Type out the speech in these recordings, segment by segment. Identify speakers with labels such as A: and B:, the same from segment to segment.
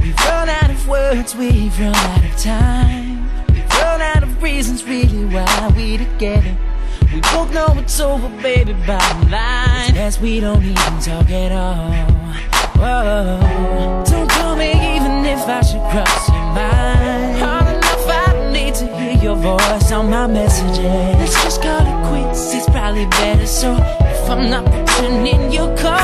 A: We've run out of words, we've run out of time. We've run out of reasons really why we together. We both know it's over, baby, bottom line. As we don't even talk at all. Whoa. Don't call me even if I should cross your mind. Hard enough, I don't need to hear your voice on my messages. Let's just call it quits, it's probably better So. If I'm not pretending you'll call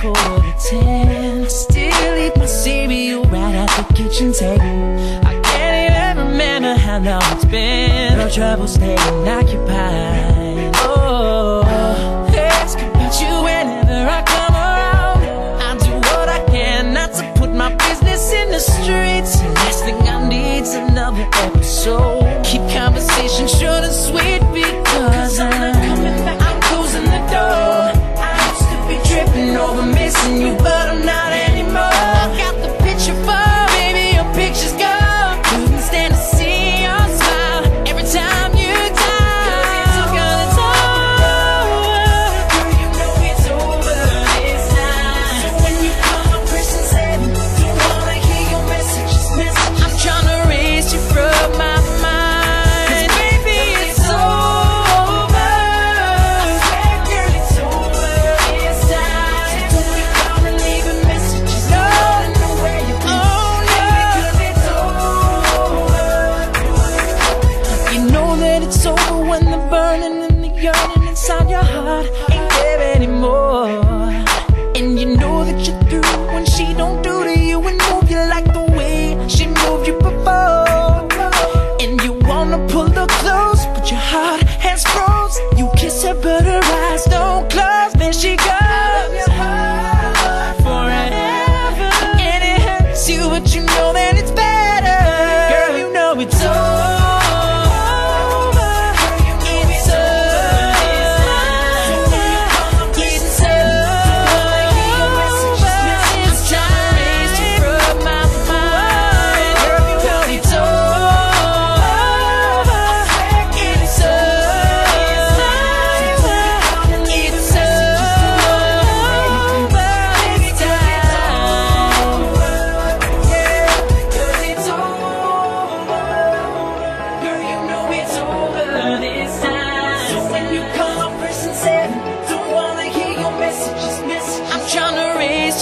A: quarter to Still eat my cereal right at the kitchen table. I can't even remember how long it's been. No trouble staying occupied.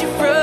A: different